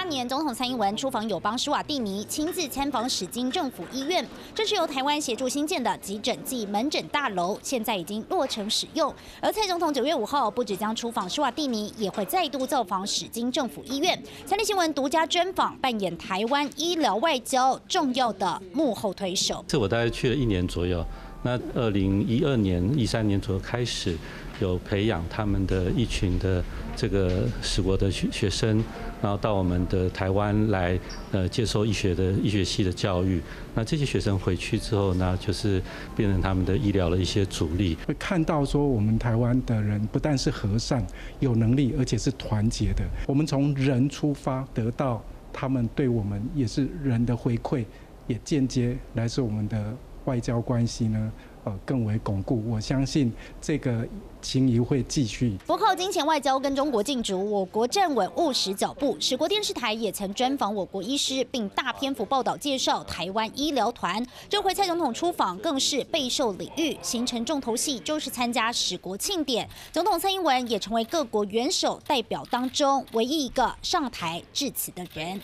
八年，总统蔡英文出访友邦施瓦蒂尼，亲自参访史金政府医院，这是由台湾协助新建的急诊暨门诊大楼，现在已经落成使用。而蔡总统九月五号不止将出访施瓦蒂尼，也会再度造访史金政府医院。三立新闻独家专访，扮演台湾医疗外交重要的幕后推手。这我大概去了一年左右。那二零一二年、一三年左右开始，有培养他们的一群的这个史国的学学生，然后到我们的台湾来，呃，接受医学的医学系的教育。那这些学生回去之后呢，就是变成他们的医疗的一些主力。会看到说，我们台湾的人不但是和善、有能力，而且是团结的。我们从人出发，得到他们对我们也是人的回馈，也间接来自我们的。外交关系呢，呃，更为巩固。我相信这个情谊会继续。不靠金钱外交跟中国竞逐，我国站稳务实脚步。史国电视台也曾专访我国医师，并大篇幅报道介绍台湾医疗团。这回蔡总统出访更是备受礼遇，行程重头戏就是参加史国庆典。总统蔡英文也成为各国元首代表当中唯一一个上台致辞的人。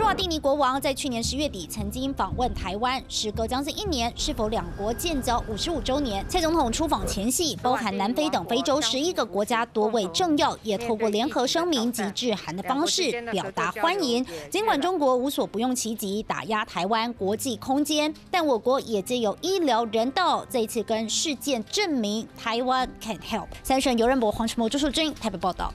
施瓦蒂尼国王在去年十月底曾经访问台湾，时隔将近一年，是否两国建交五十五周年？蔡总统出访前夕，包含南非等非洲十一个国家多位政要也透过联合声明及致函的方式表达欢迎。尽管中国无所不用其极打压台湾国际空间，但我国也借由医疗人道，这一次跟事件证明台湾 can help。三选尤仁博、黄世模、朱树军台北报道。